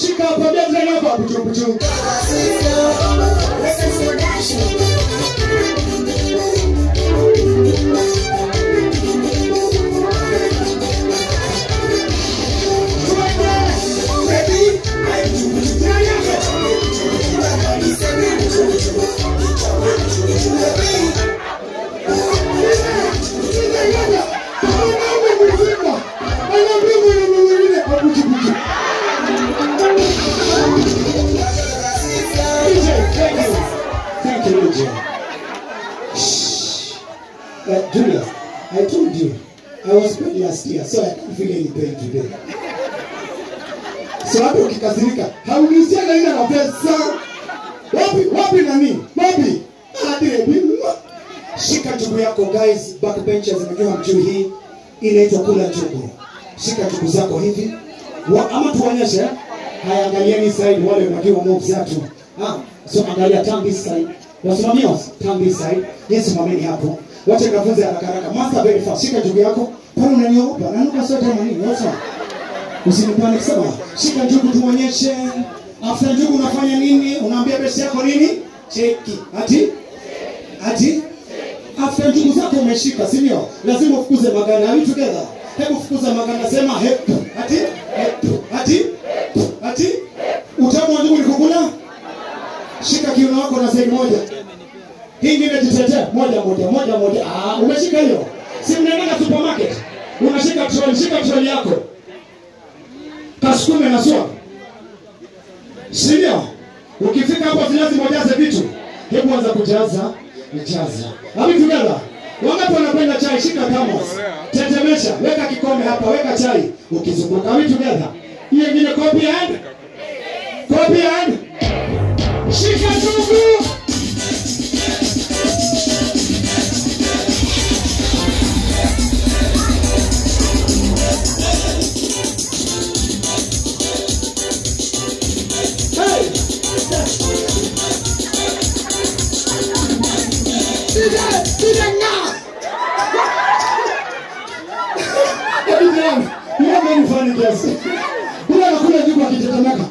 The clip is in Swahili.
Shika hapa bega hapa puchu Uh, Julius, I told you, I was paid last year, so I can't feel any pain today. So hapo ukikasirika, haulizia ina na pesa. Wapi, wapi nani? Wapi? Adire, Shika njugu yako guys, backbenchers zimejua mjuu hii inaitwa kula njugu. Shika njugu zako hivi. Wa, ama tuonyeshe. eh? Haya, angalieni side wale wanajua moves zetu. Ah, so angalia tambi side. Wasimamia turn this side. Yes, mwamini hapo. Wacha nikafunze haraka haraka. Master very fast. Shika njugu yako. Pale unaniogopa. Nanuka sote manini? Wacha. Usinipane sema. Shika njugu tuonyeshe. After njugu unafanya nini? Unaambia besi yako nini? Cheki. Ati? Ati? After njugu zako umeshika, si ndio? Lazima ufukuze maganda. Are together? Hebu fukuza maganda, sema? Hep. Ati? Wako na sehemu moja. Hii ingine jitetea moja moja moja moja. Ah, umeshika hiyo? Si mnaenda supermarket? Unashika troli, shika troli yako. Kasukume na swag. Si ndio? Ukifika hapo lazima ujaze vitu. Hebu anza kujaza, jaza. Are we together? Wangapi wanapenda chai? Shika thermos. Tetemesha, weka kikombe hapa, weka chai. Ukizunguka, are we? Hiyo ingine copy and copy and kiasi. Huyo anakula jibu akitetemeka.